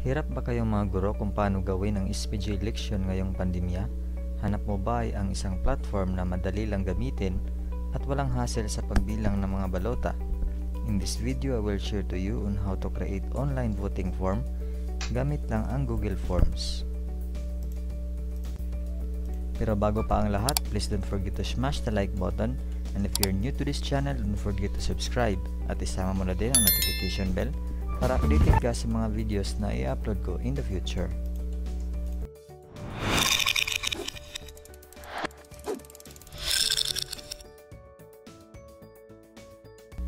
Hirap ba kayong mga guro kung paano gawin ang SPG leksyon ngayong pandemya? Hanap mo ba ay ang isang platform na madali lang gamitin at walang hassle sa pagbilang ng mga balota? In this video, I will share to you on how to create online voting form gamit lang ang Google Forms. Pero bago pa ang lahat, please don't forget to smash the like button and if you're new to this channel, don't forget to subscribe at isama mo na din ang notification bell para updated ka sa mga videos na i-upload ko in the future.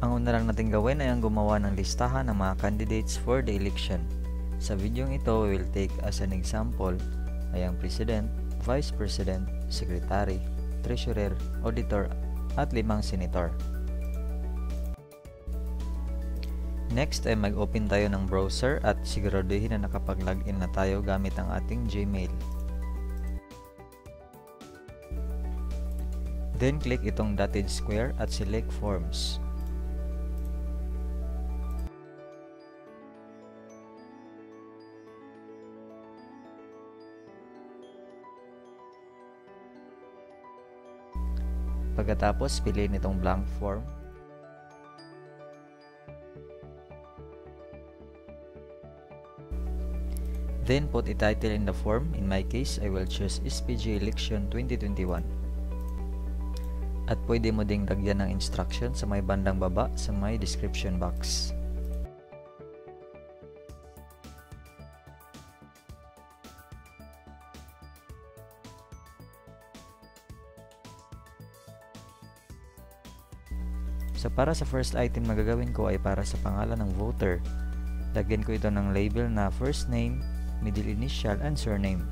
Ang una lang natin gawin ay ang gumawa ng listahan ng mga candidates for the election. Sa videong ito, we will take as an example ay ang President, Vice President, Secretary, Treasurer, Auditor, at limang Senator. Next ay mag-open tayo ng browser at siguraduhin na nakapag-login na tayo gamit ang ating Gmail. Then click itong dotted square at select Forms. Pagkatapos, piliin itong blank form. Then put a title in the form. In my case, I will choose SPG Election 2021. At pwede mo ding lagyan ng instruction sa may bandang baba sa may description box. So para sa first item na gagawin ko ay para sa pangalan ng voter. Lagyan ko ito ng label na first name, middle initial, and surname.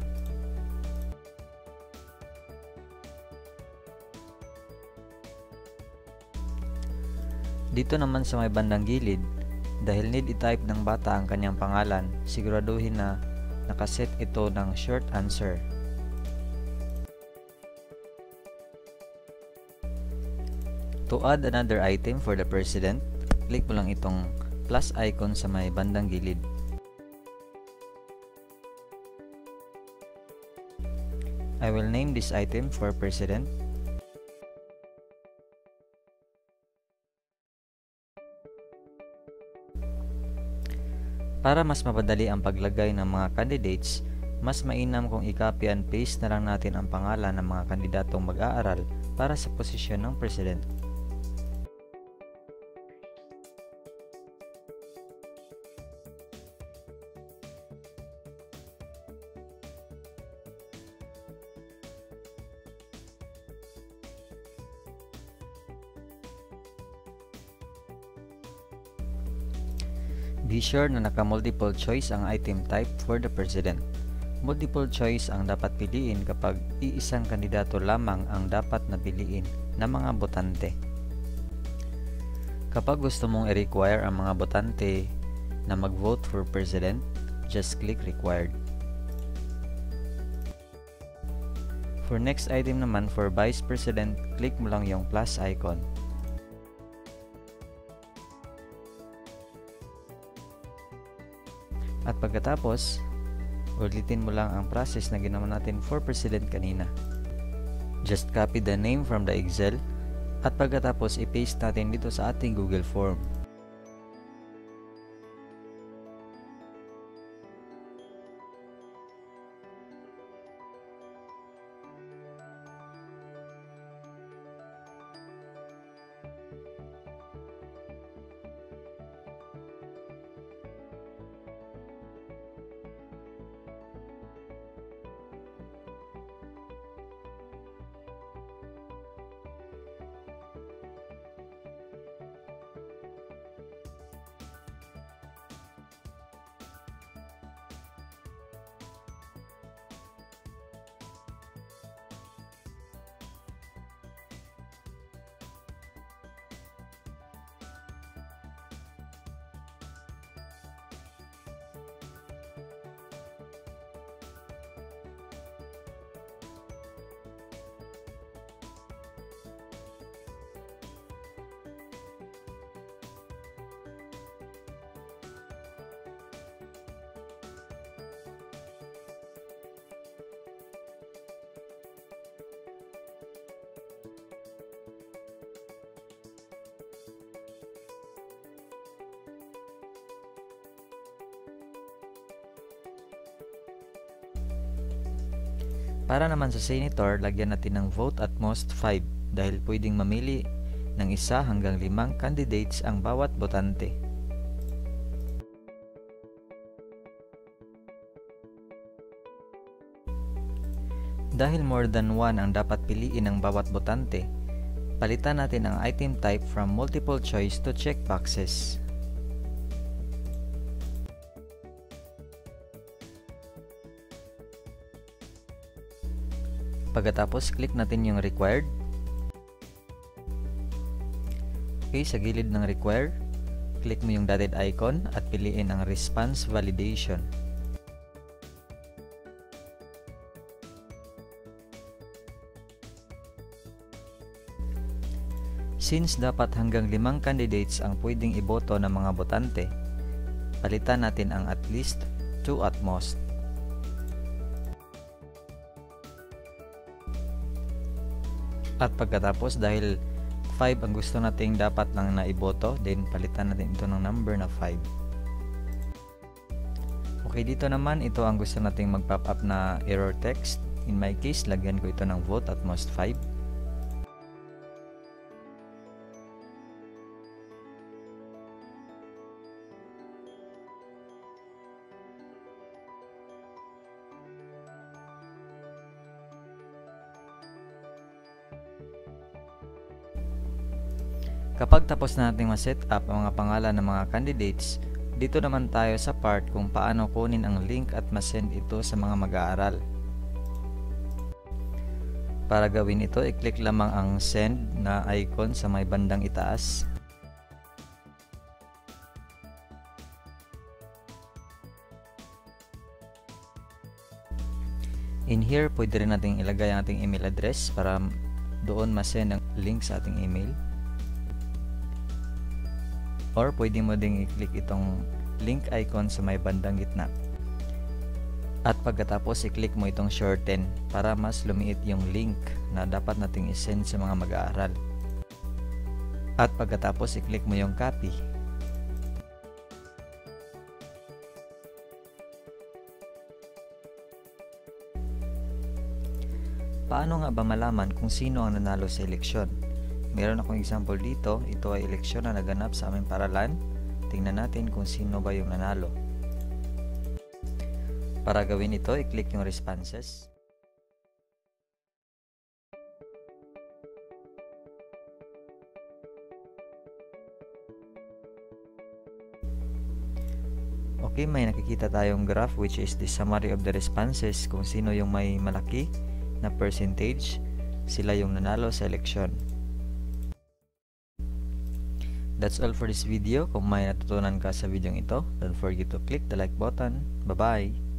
Dito naman sa may bandang gilid, dahil need i-type ng bata ang kanyang pangalan, siguraduhin na nakaset ito ng short answer. To add another item for the president, click mo lang itong plus icon sa may bandang gilid. I will name this item for president. Para mas mapadali ang paglagay ng mga candidates, mas mainam kung i-copy and paste na lang natin ang pangalan ng mga kandidatong mag-aaral para sa posisyon ng president. Be sure na naka-multiple choice ang item type for the president. Multiple choice ang dapat piliin kapag iisang kandidato lamang ang dapat na piliin ng mga botante. Kapag gusto mong i-require ang mga botante na mag-vote for president, just click required. For next item naman for vice president, click mo lang yung plus icon. At pagkatapos, ulitin mo lang ang process na ginawa natin for president kanina. Just copy the name from the Excel at pagkatapos i-paste natin dito sa ating Google Form. Para naman sa senator, lagyan natin ng vote at most 5 dahil pwedeng mamili ng isa hanggang limang candidates ang bawat botante. Dahil more than one ang dapat piliin ng bawat botante, palitan natin ang item type from multiple choice to check Pagkatapos, click natin yung required. Okay, sa gilid ng required, click mo yung dotted icon at piliin ang response validation. Since dapat hanggang limang candidates ang pwedeng iboto ng mga botante, palitan natin ang at least 2 at most. At pagkatapos dahil 5 ang gusto nating dapat lang na iboto, then palitan natin ito ng number na 5. Okay, dito naman ito ang gusto nating mag-pop up na error text. In my case, lagyan ko ito ng vote at most 5. Kapag tapos na natin ma-set up ang mga pangalan ng mga candidates, dito naman tayo sa part kung paano kunin ang link at ma-send ito sa mga mag-aaral. Para gawin ito, i-click lamang ang send na icon sa may bandang itaas. In here, pwede rin natin ilagay ang ating email address para doon ma-send ang link sa ating email or pwede mo ding i-click itong link icon sa may bandang gitna. At pagkatapos i-click mo itong shorten para mas lumiit yung link na dapat nating isend sa mga mag-aaral. At pagkatapos i-click mo yung copy. Paano nga ba malaman kung sino ang nanalo sa eleksyon? Meron akong example dito. Ito ay eleksyon na naganap sa aming paralan. Tingnan natin kung sino ba yung nanalo. Para gawin ito, i-click yung responses. Okay, may nakikita tayong graph which is the summary of the responses kung sino yung may malaki na percentage, sila yung nanalo sa eleksyon. That's all for this video. Kung may natutunan ka sa video ito, don't forget to click the like button. Bye-bye!